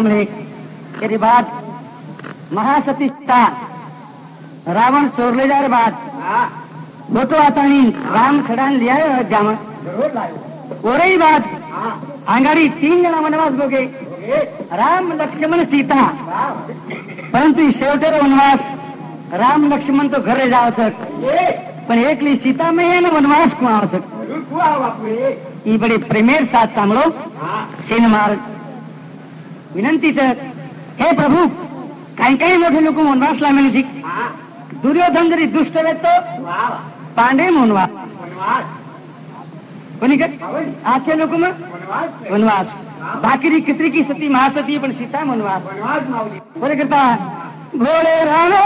सांभळे तेरी बात. महासती सीता रावण चोरले जार बात. फोटो आतानी राम छडान लिया अयोध्या में ओरही बात. आंगाडी तीन जणा वनवास बघे राम लक्ष्मण सीता. परंतु शेवटेर वनवास. राम लक्ष्मण तो घरे जावचक. पण एकली सीता मैया वनवास को आवचक ही बड़ी प्रेमेर साथ सांभळो. सेन महाराज विनंतीच हे प्रभू काही काही मोठे लोक वनवासला मिळू दुर्योधन जरी दुष्ट वेतो पांडे वनवास कोणी आजचे लोक मग? वनवास बाकी कित्री की सती महासती पण सीता वनवास बोले करता. भोळे राणो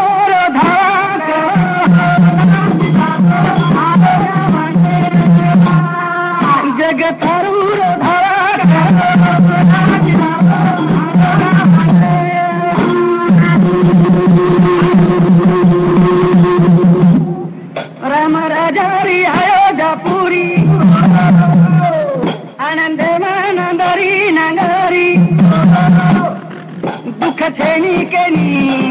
छेणी केनी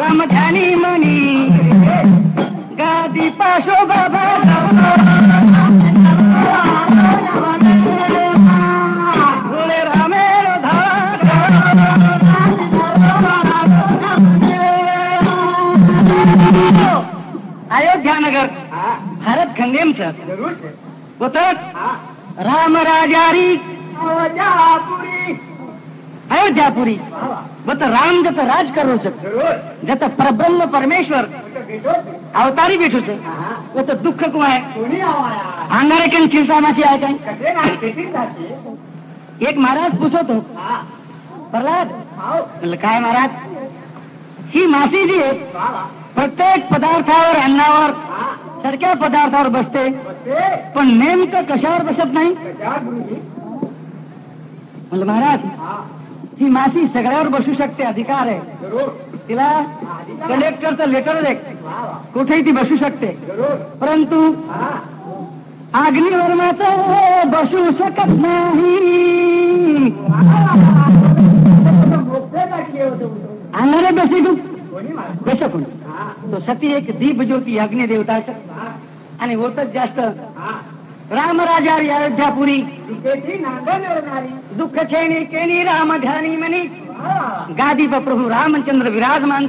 राम ध्यानी मनी गादी पाशो बाबा भोळे रामेर अयोध्या नगर भारत खंडेम होत राम राजारी. अयोध्यापुरी बत राम जत राज करो जत परब्रह्म परमेश्वर. अवतारी बैठो छे वो तो दुःख को है अंगारे केम चिंता माची आहे काय? एक महाराज पूछो तो म्हणलं काय महाराज? ही मासी जी आहे प्रत्येक पदार्थावर अन्नावर सारख्या पदार्थावर बसते. पण नेमकं कशावर बसत नाही? महाराज ही मासी सगळ्यावर बसू शकते अधिकार आहे. तिला कलेक्टरचं लेटर दे कुठेही ती बसू शकते. परंतु अग्निवर मात्र बसू शकत नाही. अंगारे बसी तू. बस कोण. तो सती एक दीप ज्योती अग्नि देवताच आणि होतच जास्त. रामराजारी अयोध्यापुरी दुःख छेणी केनी राम ध्यानी मनी गादी पर प्रभु रामचंद्र विराजमान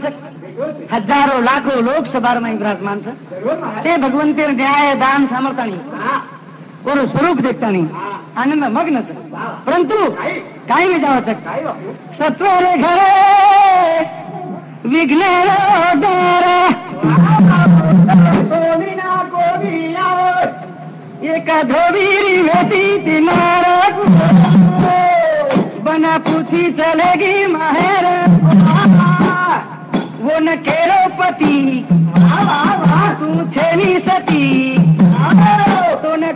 हजारो लाखो लोक सभारमाई विराजमान से। भगवंतेर न्याय दान सामर्थ्यानी। कोण स्वरूप देखतानी आनंद मग्न परंतु काही बी जावच सत्वरे घरे विघ्न एका धोबीरी वेती ती नारद. बना पूछी चलेगी माहेर. वो न केरो पति तू छेनी सती. तो न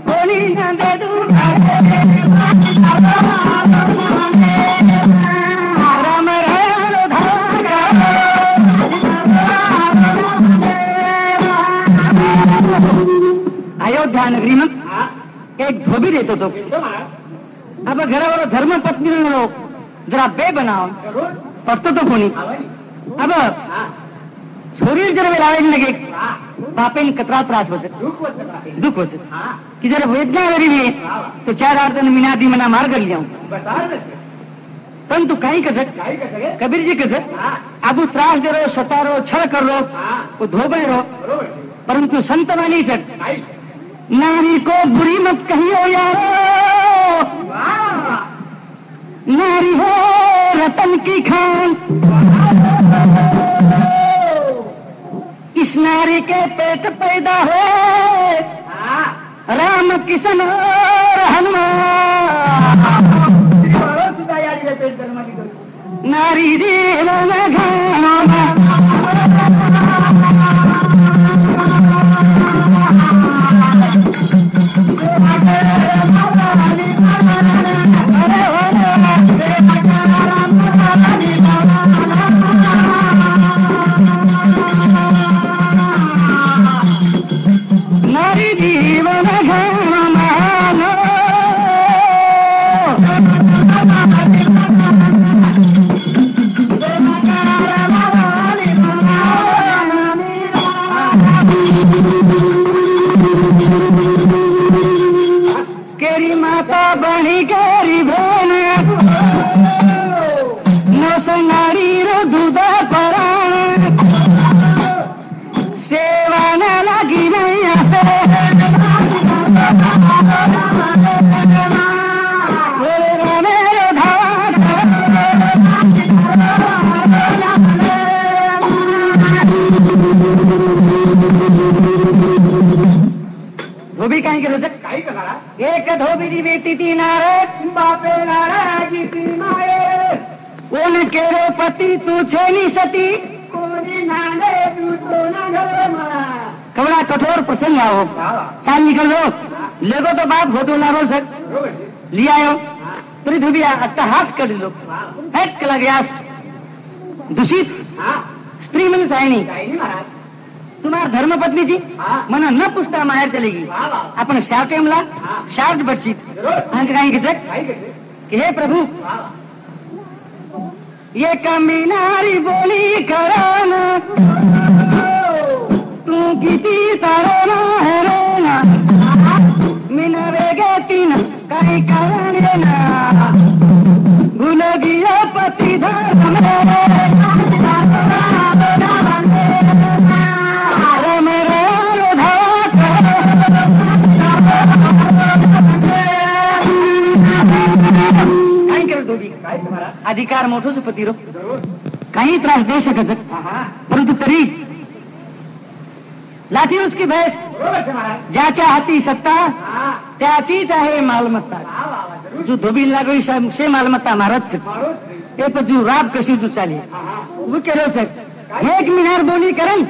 न दे दू एक धोबी देत होतो अब घरावर धर्म पत्नी लोक जरा बे बनाव. पडतो तो कोणी अब शरीर जर लावायला लगे बापेन कतरा त्रास होत. दुःख होत. की जर वेदना जरी भी तो चार अर्थानं मिनादी मना मार्ग लिया परंतु काही कसं? कबीर जी कसं? आबू त्रास दे रो सतारो छळ कर रो वो धोबे रो. परंतु संत मानी सर नारी को बुरी मत कहियो यारो। नारी हो रतन की खान। इस नारी के पेट पैदा हो। राम किशन और हनुमान। नारी जीवन नारी धोबीची बेटी ती नारद. बापे नाराजी ती माये. कोण केरो पती तू छेनी सती कोणी नांदे तू ना घर मा कवड़ा कठोर प्रसंग आओ चाल निकल लो लेगो तो बाप फोटो लारो सर. बरोबर છે. लिया आयो तरी धोबी अट्टहास कर लो हट कला गयास दूषित. स्त्री मन महाराज. तुम्हार धर्मपत्नी जी हा. मना न पुसता माहेर चलेगी। आपण शार्ट टाइमला हा. शार्ट बडशीत आणि काही करते की हे प्रभू ये कमीनारी बोली करान तू किती तारण हेरोना मिन वेगे तीन काही कारण ना। भूल गिया पती धर्म। अधिकार मोठो सुपती रो काही त्रास दे शकत परंतु तरी लाठी उसकी भैस ज्याच्या हाती सत्ता त्याचीच आहे मालमत्ता। जो धोबी लागोई से मालमत्ता मारत ते पण राब कशी तू चाली। उकेलोच एक मिनार बोली करन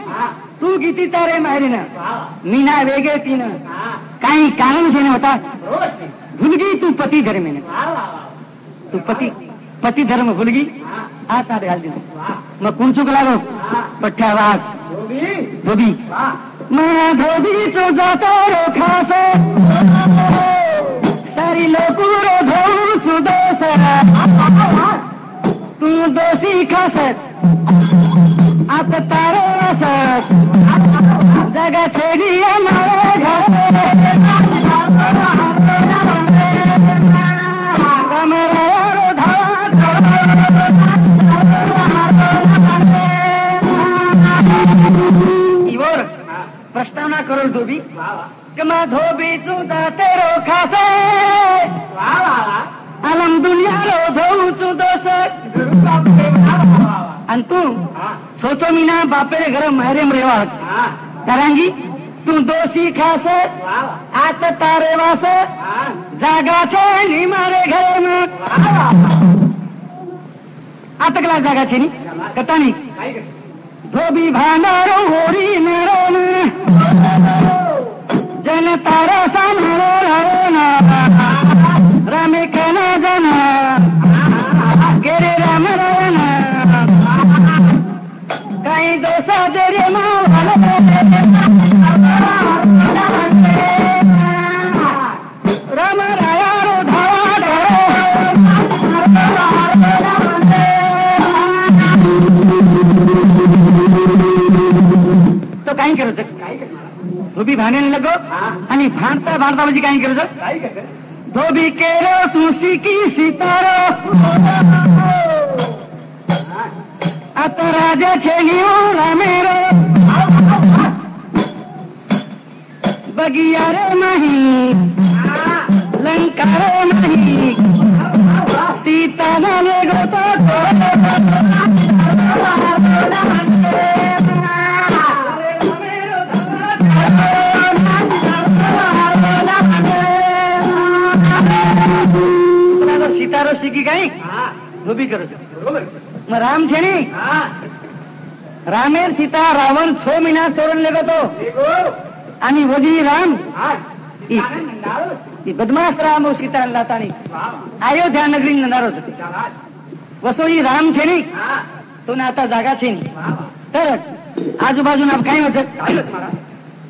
तू किती तारे माहेरी ना मीना वेगे तीन। काही कारण शेने होता। भुलगी तू पती धर्मेन तू पती पती धर्म फुलगी आसाद घाल दिली मग कोण चुकला गो पठ्ठ्या वाघ. धोबी. मैं धोबी चो जाता रो खास. सारी लोक रो धोऊ चु दो तू दोषी खास आप तारो असत जगा छेडी मारे घर करोड धोबी. कमा धोबी चुदा तेरो खासे आलम दुनियालो धोऊ चुदो आणि तू सोचो मी ना बापेरे घर माहेरेम रेवात करांगी तू दोषी खास. आत तारे वास. जागा छे नी मारे घर मग. आता कला जागा छे नी? कता नी? धोबी भाणार होरी मिळून जनतार सांभाळून रमेखन जन। गेरे राम रायण काही दोसा जरी मावाला करायचं धोबी भांडेल लगो आणि भांडता भांडता म्हणजे काय करायचं धोबी केरो तुसी की सितारो आता राजा छेली रामेर बगिया रे नाही लंकार नाही सीता झाले लेगो સિતારો શીખી ગઈ હા ધોબી કરો છો બરોબર માં રામ છે ને હા રામેર સીતા રાવણ છ મહિના ચોરણ લેગો તો દેખો आणि वधी राम હા ઈ સીતાને નંદારો ઈ બદમાશ રામ ઓ સીતા લાતાની વાહ અયોધ્યા નગરી નંદારો છે શાબાશ વસો ઈ રામ છે ને હા તો ને आता जागा છે ને વાહ વાહ तर आजूबाजूला काय होत काय होत महाराज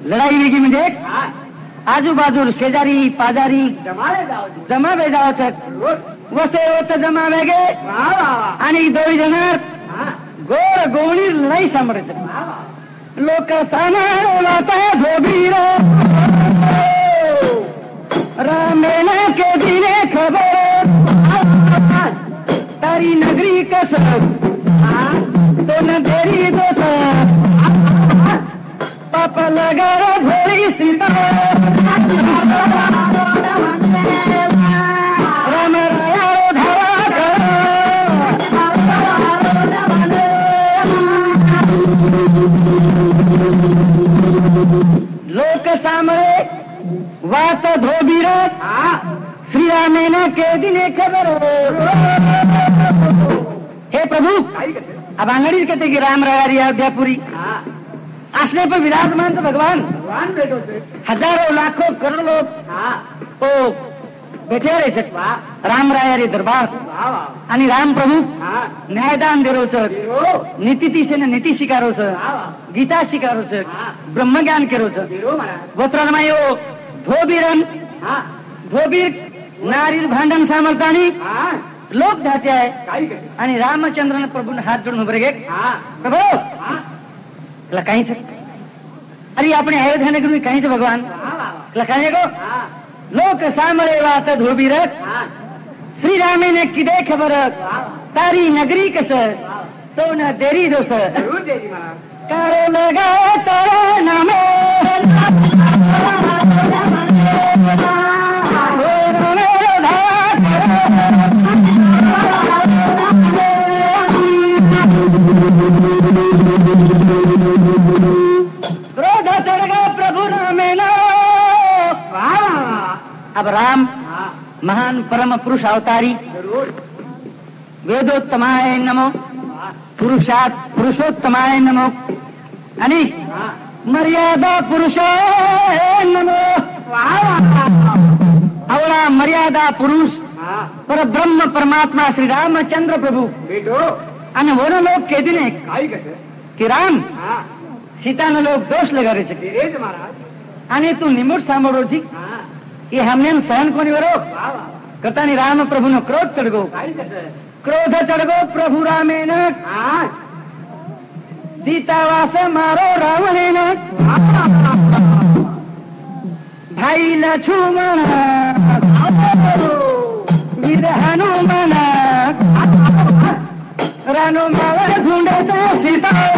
लढाई वेगळी म्हणजे हा आजूबाजू शेजारी पाजारी जमाले जाओ जमा बेजावाचं रोज वसे होत जमा वेगे. आणि दोन जण गोर सांभाळायचं वाह वाह लोक साना धोबीर. रामेना के दिने खबर. तारी नगरी कस तो न तेरी दोस पाप लगा भोरी सीता सामळे वात धोबीर श्री रामेना के दिने खबर हे प्रभु अब आंगड़ी कहते कि राम रगारी अयोध्यापुरी हा असले पर विराजमान तो भगवान। भगवान हजारों लाखों करोड़ ओ बेठेवरे छटवा रामरायारे दरबार. आणि राम प्रभू. न्यायदान देरोस नीती दिशेने नीती शिकारोस गीता शिकारोस ब्रह्मज्ञान केरोस वत्रमायो धोबीरन. धोबीर नारी भांडण सामर्थानी लोक धाते आहे आणि रामचंद्रन प्रभू हात जोडून उभे गे प्रभू! तुला काहीच अरे आपण अयोध्याने करून काहीच भगवान. तुला काही गो लोक सामळे वाहत धोबीरक श्रीरामेने किदे खबरक तारी नगरी कस तो न देरी दोस काळे लगा तारा नामे. Thank you. अब राम महान परम पुरुष अवतारी। वेदोत्तमाय नमो पुरुषात पुरुषोत्तमाय नमो। आणि मर्यादा पुरुषाय नमो। आवळा मर्यादा पुरुष पर ब्रह्म परमात्मा श्री रामचंद्र प्रभू। आणि वरून लोक केदी की राम सीतान लोक दोष लगारे आणि तू निमूट सांभाळो जी। એ હમને સહન કોની વરો કરતાની રામ પ્રભુનો ક્રોધ ચડગો ક્રોધ ચડગો પ્રભુ રામે સીતાવાસ મારો રાવણે ભાઈ ન છું વિરહાનું મના રાનો માવર ઝુંડે સીતા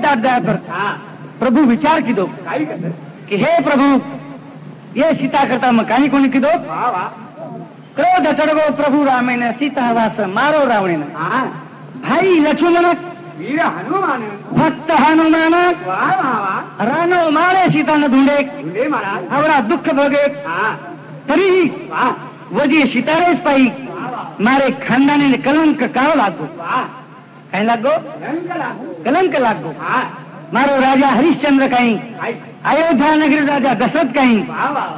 चौथे अध्याय पर प्रभु विचार की दो कि हे प्रभु ये सीता करता मकानी कोणी की दो क्रोध चढ़गो प्रभु रामेन सीता वास मारो रावणेन. भाई लक्ष्मण हनुमान. भक्त हनुमान रानो माळे सीतान धुंडे. आवडा दुःख भोगे. तरीही वजी सीतारेच पाई मारे खानदाने कलंक काव लागतो काय लागो? कलंक लागो. मारो राजा हरिश्चंद्र काही. अयोध्या नगरी राजा दशरथ काही.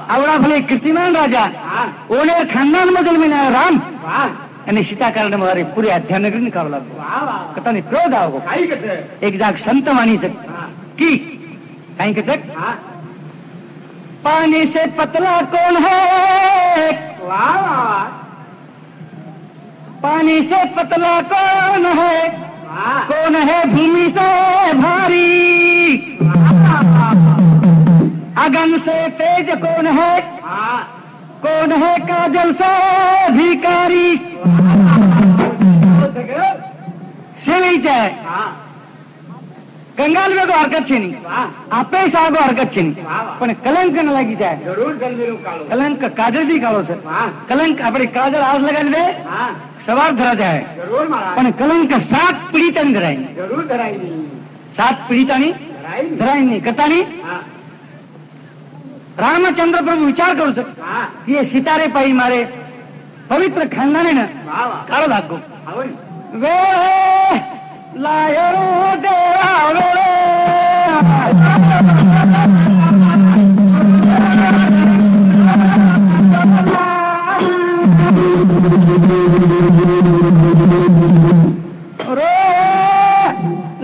आवडाफले कीर्तिमान राजा. ओने खानदान मधील मी राम. आणि सीताकारण मारे पुरे अध्यानगरी निकाव लागो. कथाने क्रोध आवो. एक जाग संत मानी सक की? काही कचक पाणी से पतला कोण है? पानी से पतला कौन है वा कौन है भूमि से भारी अगन से तेज कौन है हा कौन है काजल से भिकारी સેવી છે हा કંગાલ વેગો હરકત છે નહીં वा આપે સાગો હરકત છે નહીં वा वा પણ કલંક ન લાગી જાય जरूर जल्दी काढू કલંક કાજલ થી કાઢો છે वा કલંક આપણે કાજલ આજ લગાડી દે सवार धरायचा आहे पण कलंक सात पीडितांनी धरायनी जरूर धरायनी सात पीडितांनी धरायनी कथानी रामचंद्र प्रभू विचार करू शकतो ये सितारे पायी मारे. पवित्र खानदाने ना काळ दाखव वे लायरो देवा रे Thank you.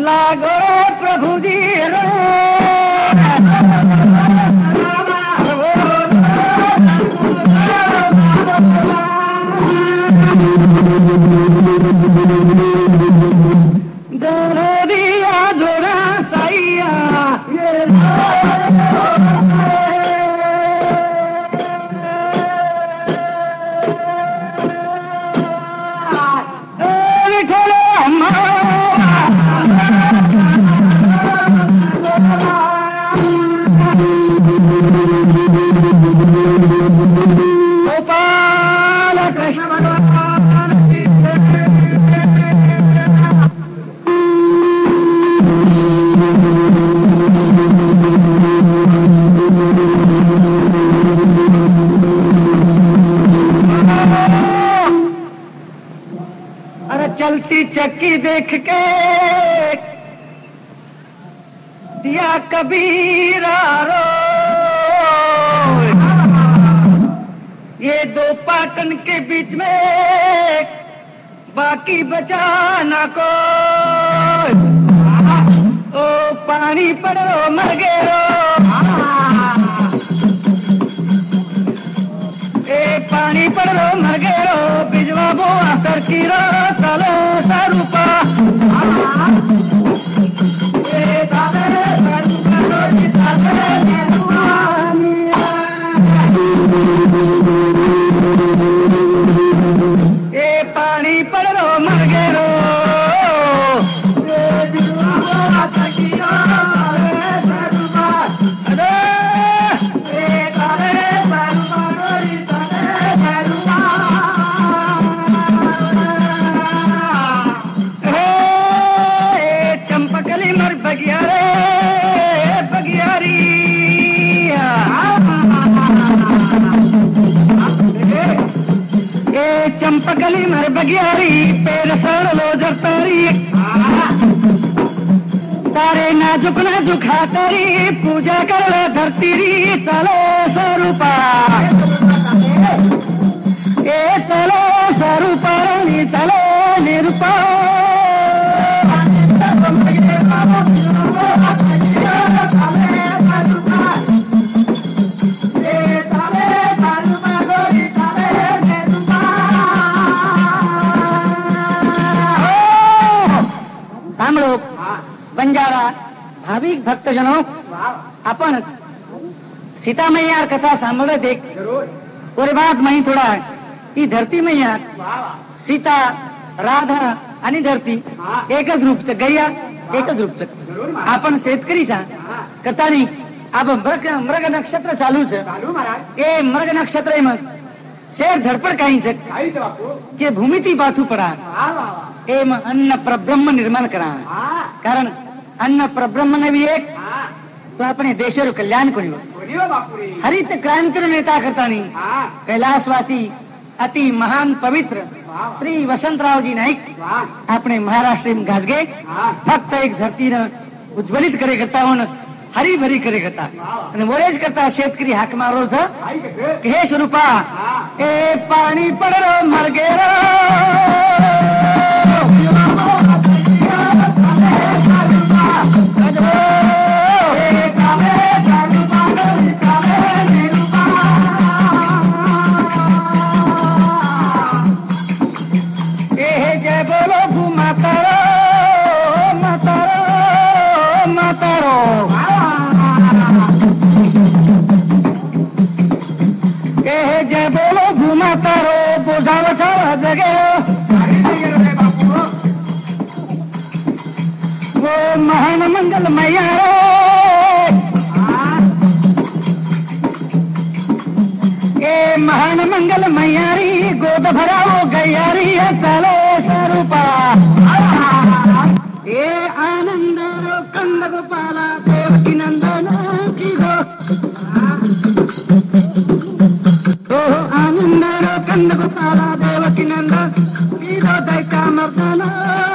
লাগর প্রভুজি Thank you. Gopal चलती चक्की देख के दिया कबीरा रो ये दो पाटन के बीच में बाकी बचाना को ओ पानी पड़ो मर गए हो। ए पानी पड़ो मर गए हो। रो बिजवा बो सरकी रो सालो सारूपा तारे नाजुक नाजुक हातारी पूजा कर धरतीरी धरती री चलो स्वरूपा. ए चलो स्वरूपा राणी चलो निरूपा. भक्त भक्तजनो आपण सीता मैया कथा सांभाळ देख पुरे बाद मही थोड़ा की धरती मैया सीता राधा आणि धरती एकच रूपच गैया एकच रूपच. आपण शेतकरीचा कथानी आपण मृग मृग नक्षत्र चालूच. ए मृग नक्षत्र आहे मग. शेर धडपड काही के भूमिती बाथू पडा. ए अन्न प्रब्रह्म निर्माण करा. कारण अन्न प्रब्रह्म नवी एक तो આપણે દેશનું કલ્યાણ કર્યું હરિત ક્રાંતિ નેતા કરતાની કૈલાસવાસી અતિ મહાન પવિત્ર શ્રી વસંતરાવજી નાઈક આપણે મહારાષ્ટ્ર ગાજગે ફક્ત એક ધરતીને ઉજ્જવલિત કરે કરતા હોન હરીભરી કરે કરતા અને મોરે જ કરતા શેતકરી હાક મારો છે કે હે સ્વરૂપા ओ महान मंगल मैया ए महान मंगल मैयारी गोद भराओ गैयारी चालो स्वरूपा ए आनंद कंद गोपाला देवकी नंदन की गो ओ आनंद कंद गोपाला देव। مرتلا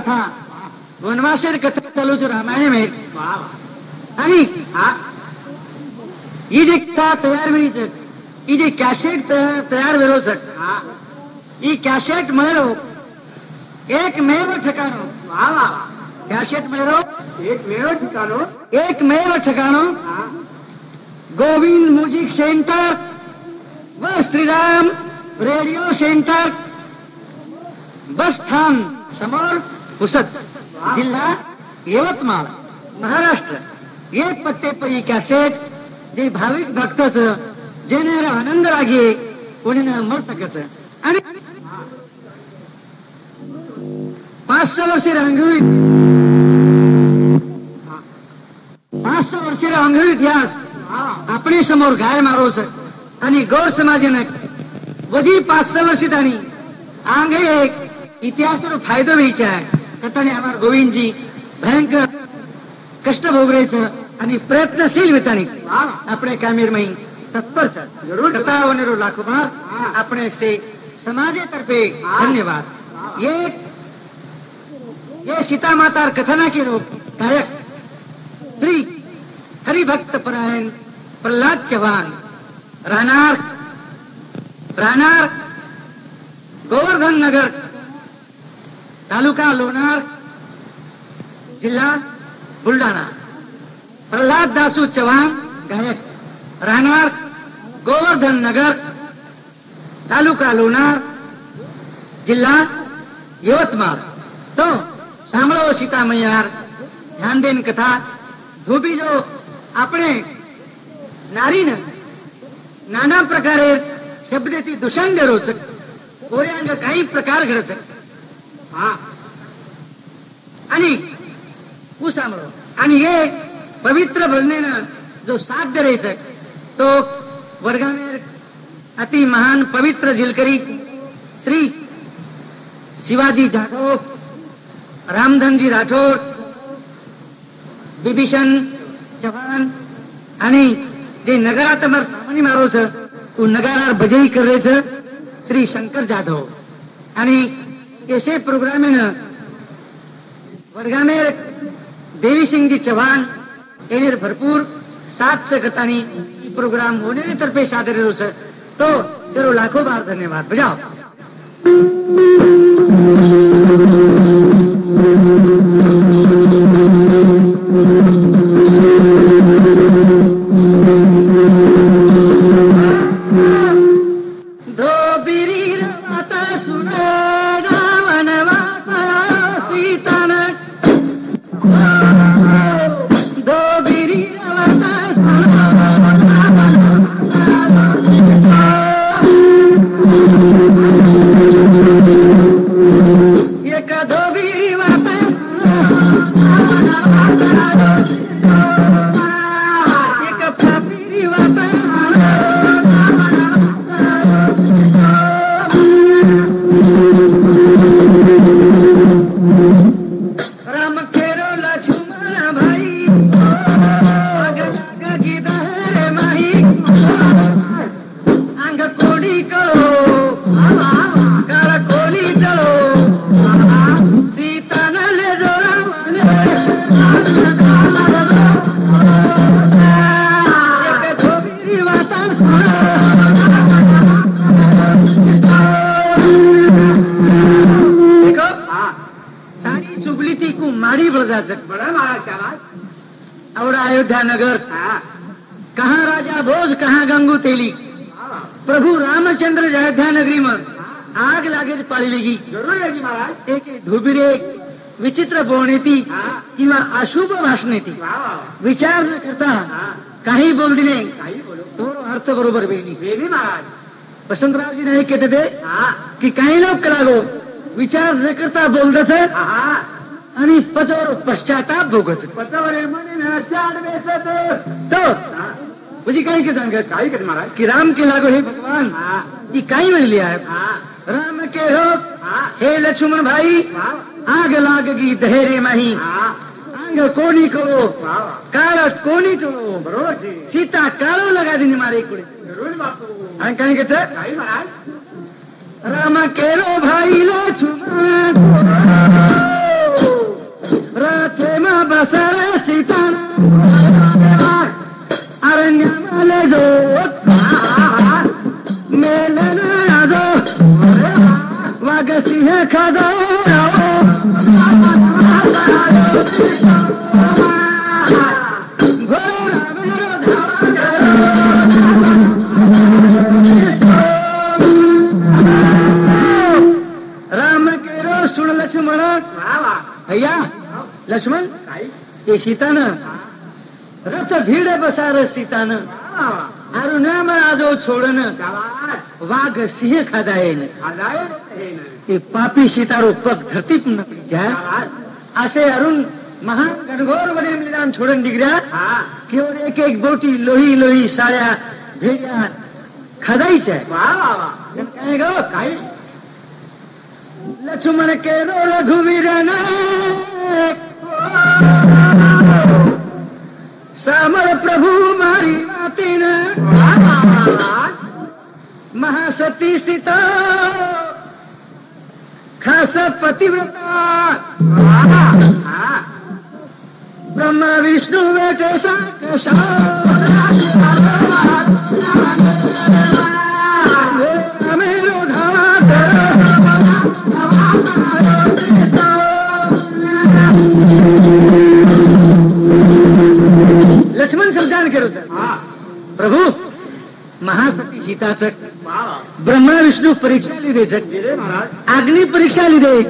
कथा. वनवासीर कथा चालू जो रामायण मेल आणि ही? जी कथा तयार व्हायच ही जी कॅशेट तयार व्हायच ही. कॅशेट मिळव एक मेव ठिकाण. कॅशेट मिळव एक मेव ठिकाण? एक मेव ठिकाण. गोविंद म्युझिक सेंटर व श्रीराम रेडिओ सेंटर. बस स्थान समोर पुसद जिल्हा यवतमाळ महाराष्ट्र. एक पट्टे पैकी कॅसेट जे भाविक भक्तच जे आनंद लागे कोणी न मर सकच आणि पाचशे वर्षे रांगवी सहा वर्षे रांगवी इतिहास आपण समोर गाय मारोच. आणि गौर समाजाने वधी पाचशे वर्षी आणि आंगे एक इतिहासावर फायदा व्हायचा आहे. कथाने आमार गोविंदजी भयंकर. कष्ट भोगरायचं आणि प्रयत्नशील विताणी आपले कामीर मही तत्पर सर. जरूर बताओ निरो लाखो बार अपने से समाजे तरफे धन्यवाद. ये ये सीता माता कथना के रूप गायक श्री हरिभक्त परायण प्रल्हाद चव्हाण राहणार राहणार गोवर्धन नगर तालुका लोणार जिल्हा बुलढाणा. प्रल्हाद दासू चव्हाण गायक. राहणार गोवर्धन नगर तालुका लोणार जिल्हा यवतमाळ. तो सांभळो सीता मैयार ध्यान देन कथा धोबी जो આપણે નારીને नाना प्रकारे શબ્દથી ती दुषांग रोचक कोऱ्यांग काही प्रकार घडत ઘડે आणि कुसामळ आणि हे पवित्र भजनेनं जो साध्य रेसक तो वर्गाने अति महान पवित्र जिलकरी श्री शिवाजी जाधव रामधनजी राठोड बिभीषण चव्हाण आणि जे नगरात તમાર सामानी मारोच तू नगारार નગારા ભજઈ श्री शंकर जाधव. आणि એસે પ્રોગ્રામે वर्गामेर देवीसिंगजी चव्हाण एनेर भरपूर साथ सकतानी ई प्रोग्राम होने तर्फे सादरेलो છે તો ચલો લાખો બાર ધન્યવાદ બજાવો नगर कहा राजा भोज कहा गंगू तेली. प्रभु रामचंद्र अयोध्या नगरी में आग लागे पाळवेगी जरूर महाराज। एक धुबिरे विचित्र बोलणे हा. किंवा अशुभ भाषणे ती वा विचार न करता काही बोलू तो अर्थ बरोबर महाराज। वसंतरावजी नाही कहते थे हा। की काही लोक लागो विचार न करता बोलतच हा। आणि पचवर पश्चाताप भोगच. पचावर तो म्हणजे काय की सांगत काही कधी महाराज? की राम के लागो हे भगवान. हा. की काही म्हणली आहे? हा. राम के हो. हा. लक्ष्मण भाई आग लागगी धैर्य माही. हा. अंग कोणी करो? काळात कोणी टोळो बरोबर सीता काळो लगा दिनी मारे इकडे. आणि काय घेत राम केलो भाई लक्ष्मण राथे मा बसर सीता अरण्य माले जो मेलन आजो सिंह खाजो. राम केरो सुन लक्ष्मण भैया लक्ष्मण ते सीतान. रथ भीड बसार सीतान. अरुणाम आजो छोडन. वाघ सिंह खाजायन आलाय ते पापी सीतारो पग धरती असे अरुण महान गणगोर वडील मैदान छोडून डिग्र्या केवळ एक एक बोटी लोही लोही साड्या भेड्या खाजायच्या काय ग? काही लक्ष्मण केलो रघुवीर सामर प्रभू मारी मातीन। महासती स्थित। खास पतिव्रता। ब्रह्म विष्णू वेट साकशा रामेरो लक्ष्मण प्रभू महासती सीताचक ब्रह्मा विष्णू परीक्षा लिदे जग. अग्नि परीक्षा लिदे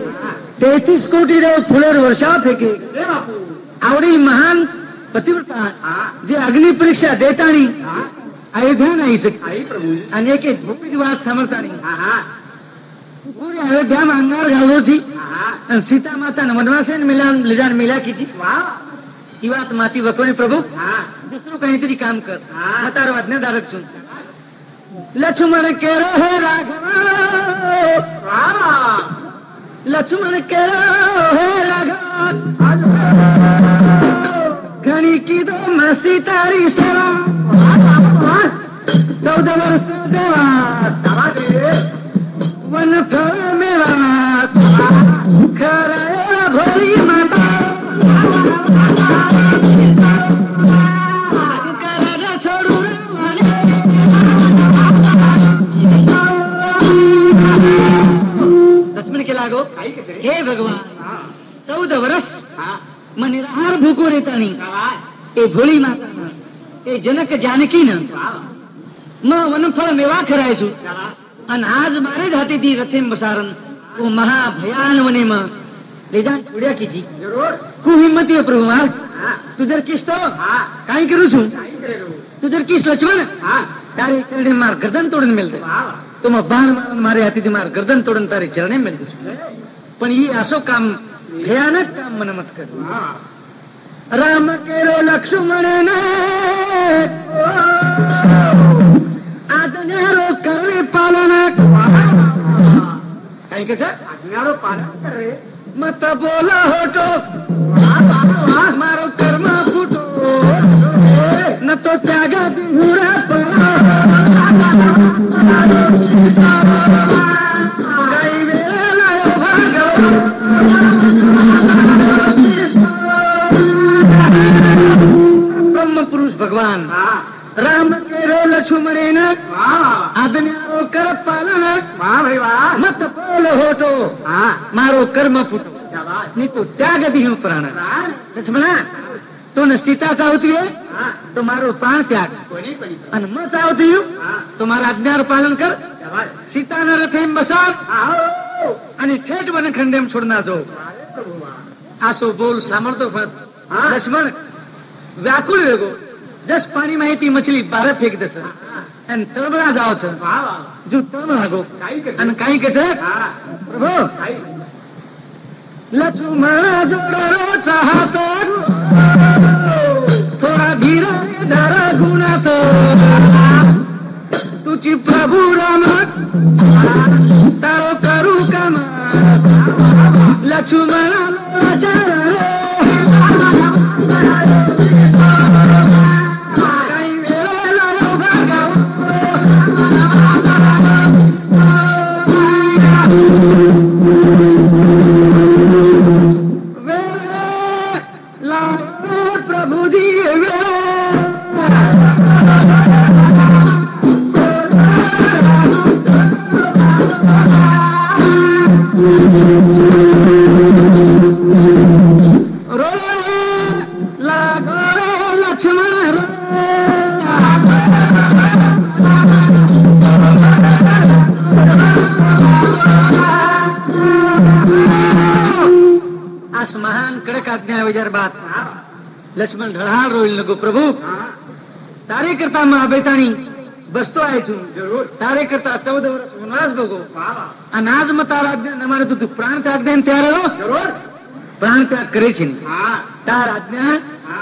तेहतीस कोटी देव फुलर वर्षा फेके. आवडी महान पतिव्रता जे अग्नि परीक्षा देतानी अयोध्या नाही जग. आणि एक एक वाद समर्थानी अयोध्या में अंगार घालो आणि सीता माता वनवासेन मिला लिजान मिला किती वा ही बात माती वकोनी प्रभू. दुसरं काहीतरी काम कर. हा. म्हातार वाजण्यादारक सुन. लक्ष्मण केरो हे राघव. लक्ष्मण केरो हे राघव. घणी की दो मसी तारी सेवा. चौदा वर्ष देवा. वन फळ मेवा. खराया भोळी माता. हे भगवान चौद वरस मन निरहार भूको रेतानी ए भोळी माता ए जनक जानकीन मग वनफळ मेवा खरायचो आणि आज मारे जाते ती रथे मसारण ओ महाभयान वने मग निदान पुढ्या किची खूप हिंमती हो प्रभू महाराज. तुझर किस तो काय करू छू तुझर किस लक्ष्मण तारे चरणे मार गर्दन तोडून मिळते. तुम्हा बाण मारून मारे हाती मार गर्दन तोडून तारे चरणे मिळते. पण ही असो काम भयानक काम मनमत कर. राम केरो लक्ष्मण आज्ञारो करणे पालन. काय कसं आज्ञारो पालन मत बोला होतो मारो कर्म फुटो। न तो त्याग बिहुरा काही वेळेला यो भागव ब्रह्म पुरुष भगवान। हा राम केरो लक्ष्मणेन। वा आज्ञारो कर पालन मत न होतो मारो कर्म फुटो। मी तो त्याग देऊ प्राण। लक्ष्मणा तो न सीता चावती तो मारो प्राण त्याग। आणि मग चावती तो मारा आज्ञार पालन कर। सीता न रथे बसा आणि थेट वन खंडेम सोडणार जो। असो बोल सामर्थ्य लक्ष्मण व्याकुळ वेगो जस पाणी माहिती मछली बारा फेक दस। आणि तळमळा जावचं जो तळमळा गो. आणि काही कच प्रभो हो. लक्ष्मण जोडरोचा थोडा धीर धरा गुणास तुझी प्रभू राम. तारो करू कामा. लक्ष्मण મહાન કડક આજ્ઞા આવી જયારે બાદ લક્ષ્મણ ઢળાળ રોઈ લગો પ્રભુ તારે કરતા માં બેતાણી બસતો આવી છું જરૂર તારે કરતા ચૌદ વર્ષ વનવાસ ભોગો વાહ વાહ આ નાજ માં તારા આજ્ઞા અમારે તો તું પ્રાણ ત્યાગ દે ને ત્યારે હો, જરૂર પ્રાણ ત્યાગ કરે છે ને. હા તાર આજ્ઞા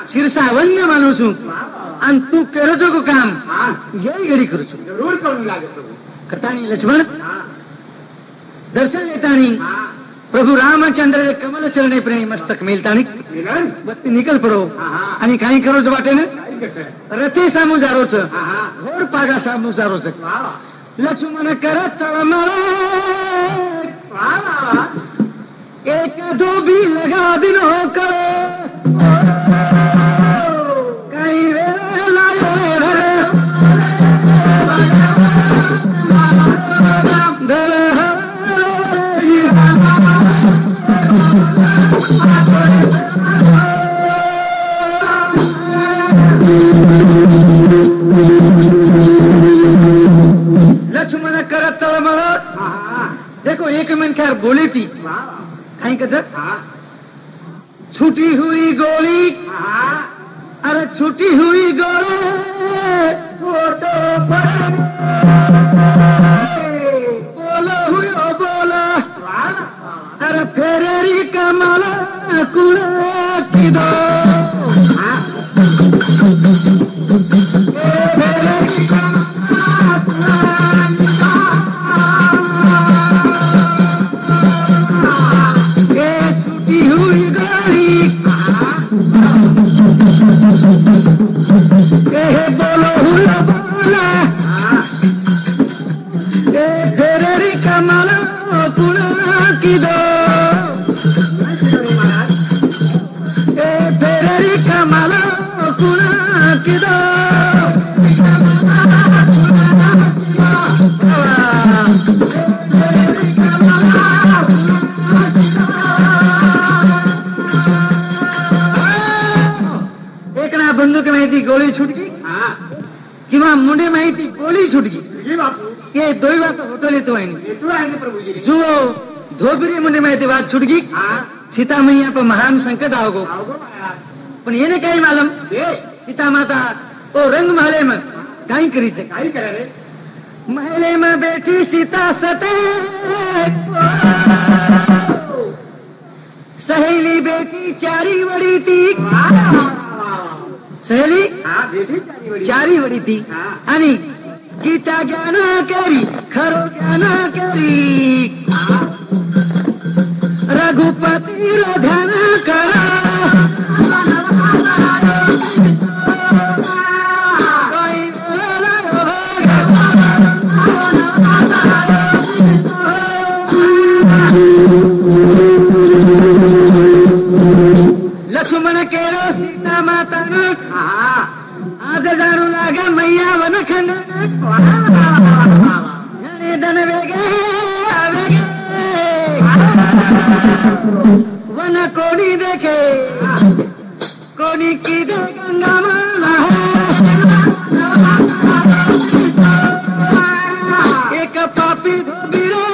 શીરસા વન્ય માનું છું વાહ વાહ અને તું કરો છો કો કામ હા જય ઘડી કરું છું જરૂર કરવું લાગે પ્રભુ કરતાની લક્ષ્મણ હા દર્શન લેતાની प्रभु रामचंद्र जे कमल चरणे प्रेमी मस्तक मिलतानी बत्ती निकल पडो आणि काही करोच वाटे ना रथे सामू जारोच. घोर पागा सामू जारोच. लसुमन करत तळमळ. एक धोबी लगा दिन हो कळे करत तड़मड़त देखो एक मन खैर बोली थी कहीं कचर छूटी हुई गोली. अरे छुटी हुई गोली. फोटो बोलो हुई ओ बोला. अरे फेरेरी कमल कुड़ा की दो बात छुट गई सीता मैया पर महान संकट आओगो। पण ये नहीं काही मालूम? सीता माता ओ रंग महले में काही करीचे काही करा रे? महले में बैठी सीता सते। सहेली बेटी चारी वडी थी सहेली? चारी वडी। थी अनि गीता ज्ञान करी खरो ज्ञान करी। प्रतिरोधन करा लक्ष्मण केलो सीता माता आज जाणू लागा मैया वनखंड वन कोणी देखे? कोणी किती गंगा माला? एक पापी धोबिरो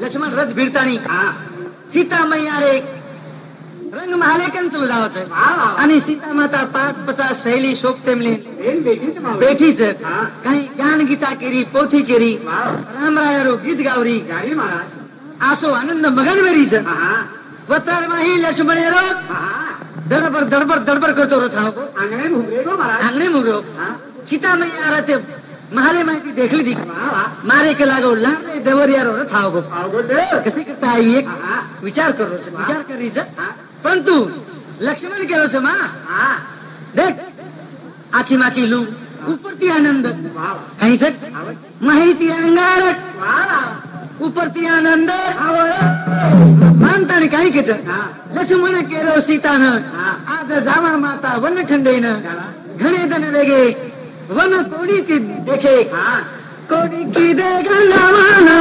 लक्ष्मण रथ भिडतानी सीता मैया रे रंग महालेकन तुला जावचं आणि सीता माता पाच पचास शैली शोक तेमले बेठीच काही गीता केरी पोथी केरी। रामरायारो गीत गावरी। गावी महाराज। आसो आनंद मगन मेरी वतार माही लक्ष्मण रोग दडबर दडबर दडबर करतो रथाव आंगणे मुंगरे आंगणे मुंगरो चिता नाही आरा ते महाले माहिती देखली दी मारे के लागो लांबे देवर यारो रथाव गो कसे करता आई एक विचार करो विचार करीच परंतु लक्ष्मण केलो मा देख आखी माखी लू। उपरती आनंद. काही सर माहिती अंगारक उपरती आनंद मानताने काय घेत? लक्ष्मण केलो सीतानं. आज जावा माता वन ठंडेन. घणे दन वेगे. वन कोणी ती देखे? कोणी की दे गंगावाना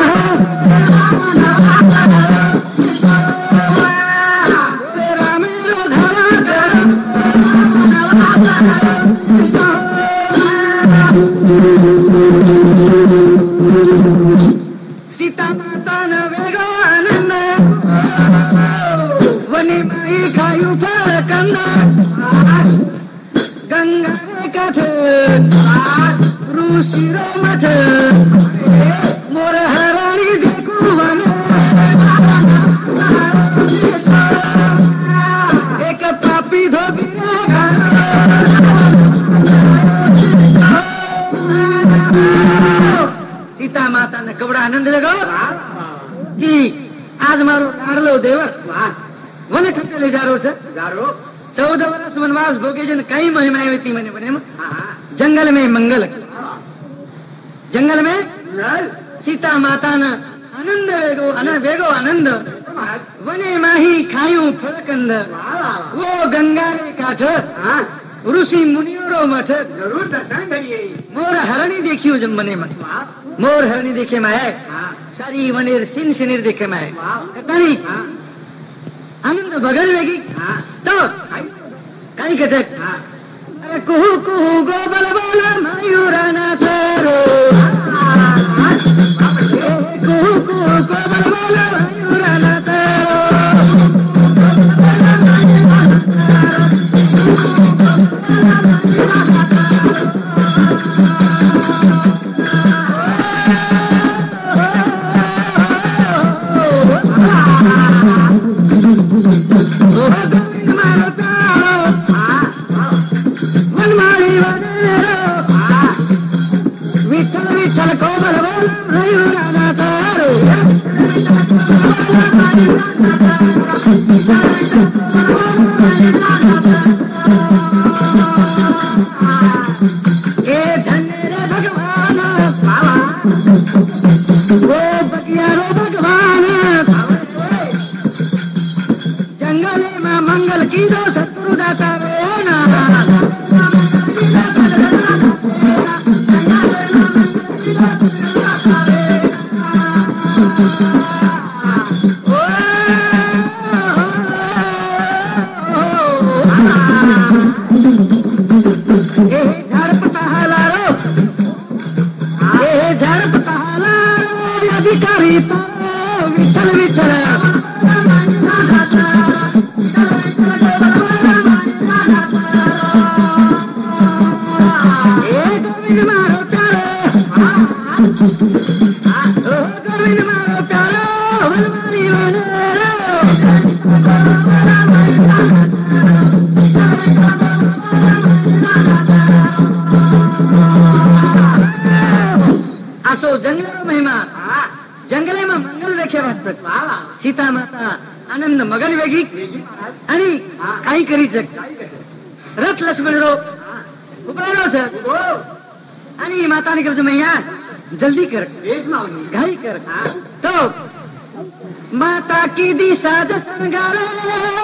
गंगा कथ ऋषी मठ मोर हरणी देखू वन एक पापी धोबी सीता माताने कवडा आनंद लगो की आज मारो लाडलो देवर. वन खपले जारो सर. जारो. चौदह वर्ष वनवास भोगे जन कई महिमाएँ बीती मैंने बने जंगल में मंगल। जंगल में सीता माता ना आनंद वेगो आनंद वेगो आनंद। वने माही खायो फरकंद वो गंगा रे काठ। हाँ। ऋषि मुनियोरो मठ। ज़रूर दर्शन करिए। मोर हरणी देखियो जब मने मन। मोर हरणी देखे माए। हाँ। सारी वनेर सिन सिनेर देखे माए। मैं हाँ। आनंद बगल लगी હા तो कई कथे હા अरे कुहू कुहू गोबल बोल मयूरा नाथ रो कुहू ए धन्य रे भगवान बाबा। ओ मगन वेगी आणि काही करी सक रथ लक्ष्मण रो उपरानो सर. आणि माता ने मैया जल्दी कर. घाई कर. तो माता की दिशा संगावे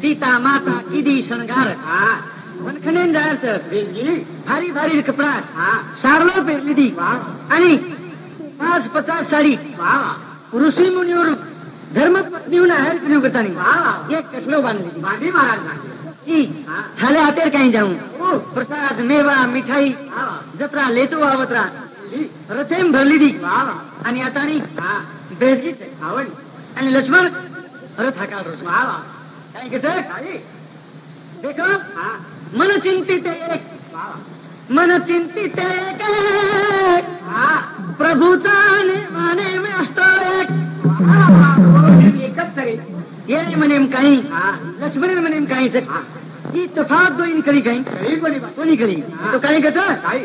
सीता माता किदी शनगार था वनखनेंदार भारी भारी कपडा सारलो पेरली दी आणि पाच पचास साडी ऋषी मुनीवर धर्म पत्नीहून आहेर केली करतानी एक कसलो बांधली महाराज बांधली। थाले हातेर काही जाऊ। प्रसाद मेवा मिठाई जत्रा लेतो आवत्रा। रथेम दी आणि आता आणि बेसलीच आवड आणि लक्ष्मण. रथ हाकाल रोज. काय घेत देखो. मन चिंतित एक. मन चिंतित एक. प्रभूचा माने मी असतो एक. एकच सगळे ये म्हणेम काही. लक्ष्मण म्हणेम काही ही. दोन कधी काही. कोणी कधी तो काही घेत काही.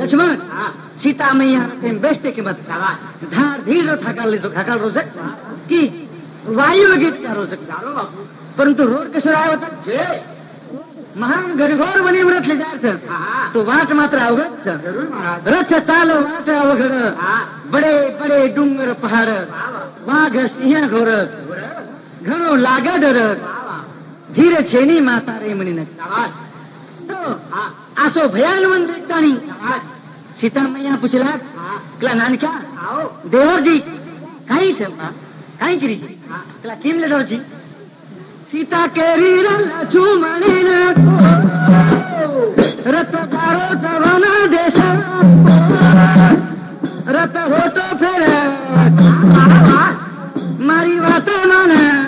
लक्ष्मण सीता मैया बेचते किंमत चला धार धीर थाकाल लेजो खाकाल रोज की वायू गीत का बापू परंतु रोड कसं राह होता? महान गरीबोर बने जायचं हा तो वाट मात्र अवघड रथ चालो वाट अवघड. बडे बडे डुंगर पहाड. वाघ सिंह घोर. ઘણો લાગા ડરક ધીરે છે ની માતા રે મને આસો ભયાલ મન દેખતા દેખતાની સીતા મૈયા પૂછલા પેલા નાનક્યા દેવરજી કઈ છે કઈ કરી છે પેલા કેમ લેડોજી સીતા કેરી ઝુમણી રત તારો જવાના દેશ રત હોતો ફેર મારી વાત માને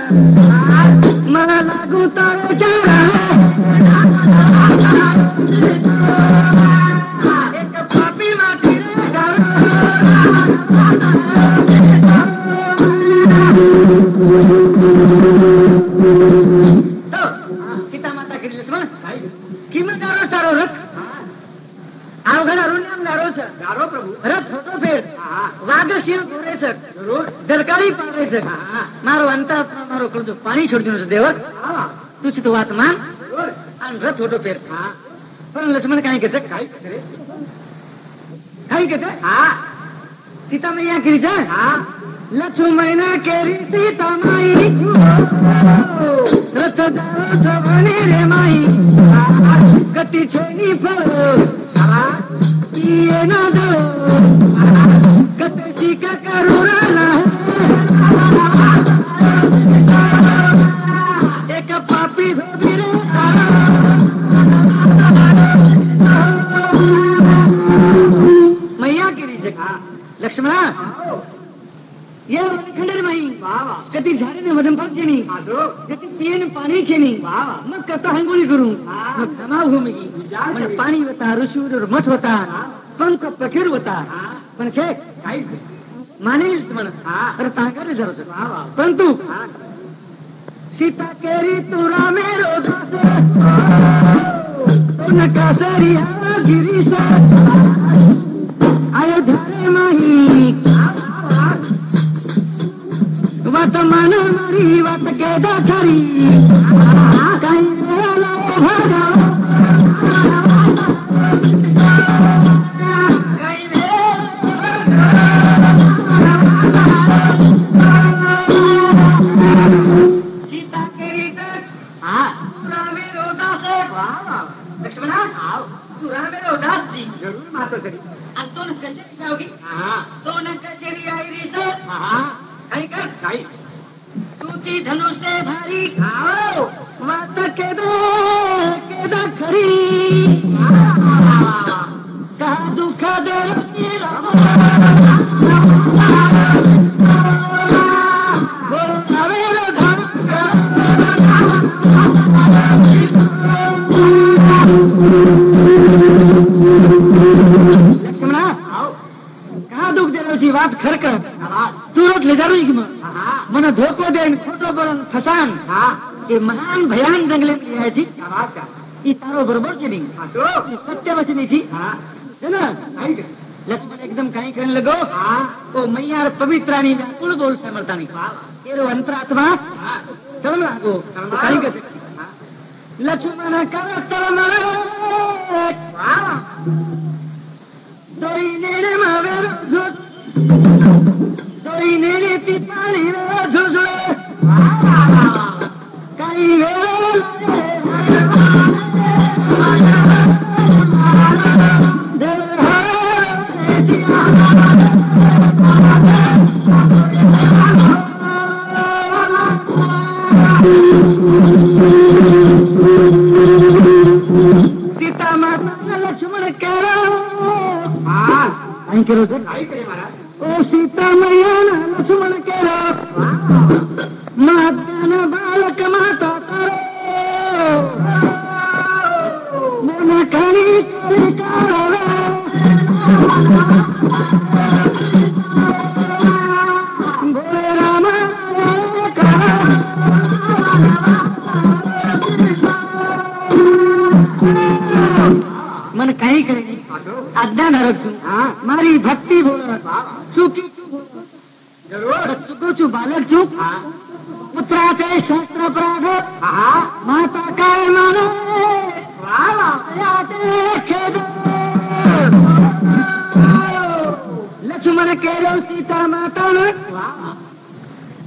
અવગણ અરુણ્યામ ગારો છે ગારો પ્રભુ રથ હતો ફેર વાઘશીર ગોરે છટ ધરકારી પાડે છે મારો અંતર મારો કળજો પાણી છોડી દીધું દેવર તું સીધું વાત માન અને રથ ઓટો પહેર પણ લક્ષ્મણ કાંઈ કે છે કાંઈ કે છે હા સીતા મૈયા કરી છે હા લક્ષ્મણ કેરી સીતા માઈ રથ જારો સવને રે માઈ ગતિ છે ની ફળ હા ઈ એનો દળો कशाची का करू? एक पापी धोबी रे मैया केली जगा लक्ष्मणा ये खंडर माई कधी झाडे ने वजन पाक जेनी कधी पियन पाणी चेनी मग कथा हंगोली करू. मग तणाव घुमेगी पण पाणी होता ऋषूर मठ होता पंख पखेर होता. पण छे काय मानेल म्हण तर तांकारे जरूर वा वा. परंतु हा. सीता केरी तुरा सरिया गिरीश अयोध्या रे माही. वात मान मारी वात केदा खरी. काही तुझी धनुष्य धारी आओ वात केदा केदा खरी. का दुःख दे? आणि खोटं बोलून फसान ते महान भयान जंगले लिहायची ती तारो बरोबरची नाही। सत्य वचनीची लक्ष्मण एकदम काही करण लगो। तो मैयार पवित्र आणि व्याकुळ बोल समर्थानी। केलो अंतरात्मा। चढू लागो काही लक्ष्मण कर चल दोरी नेणे महावीर झुट दोरी नेणे ती पाणी झुळझुळे केलं. ओ सीता मैया लक्ष्मण केलं.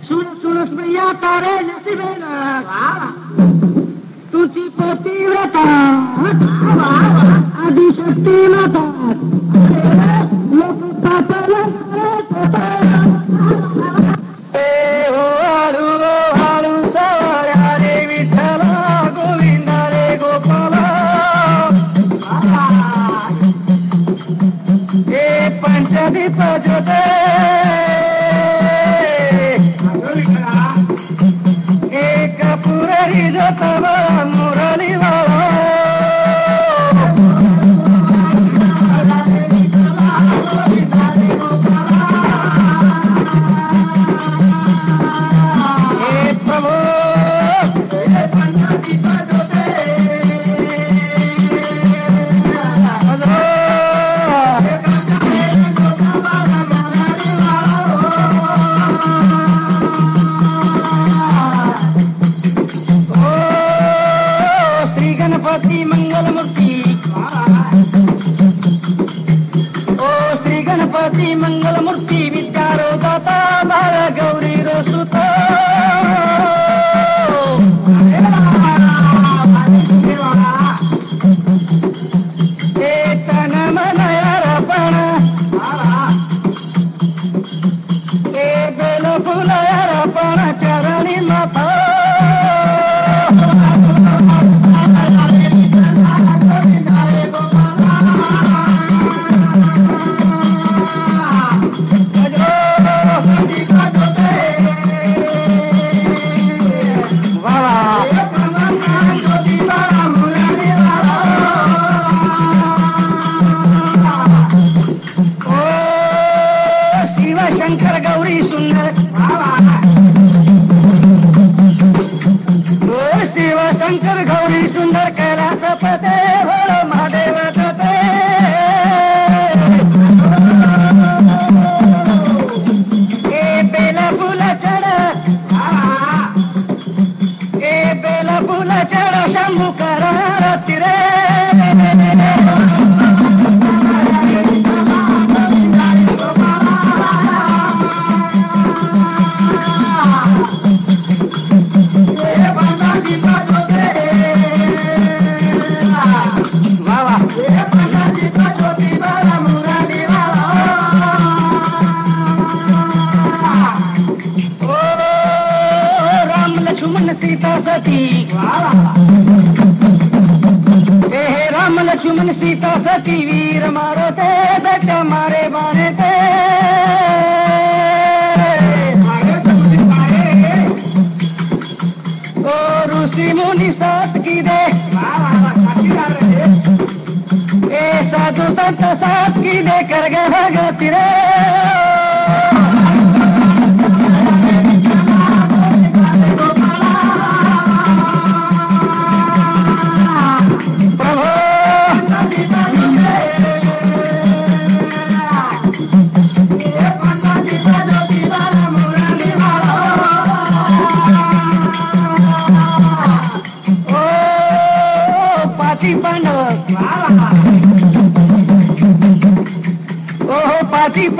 sono, sulla svegliata Aurelia si vede. Tu ci porti la Brava. A discetti la L'ho buttata la rete. Eh, oh, alu, oh, alu, sora, devi tala,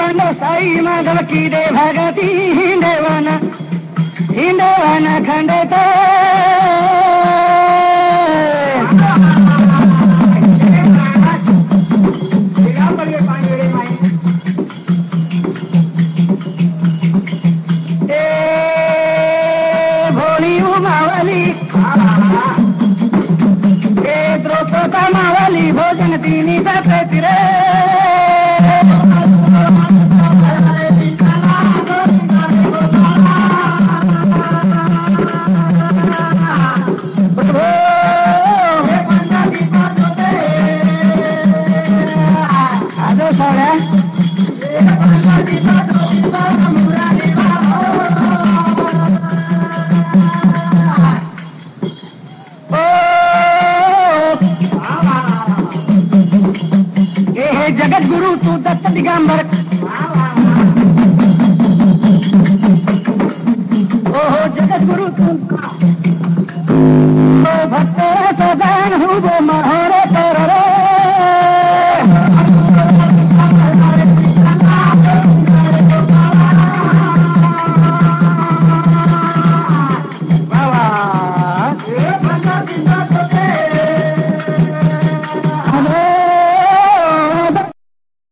Mavli Sai Madhav की दे भगती हिंदेवाना हिंदेवाना खंडेत। ए ए मावली भोजन तिनी साथ रे Basta digambar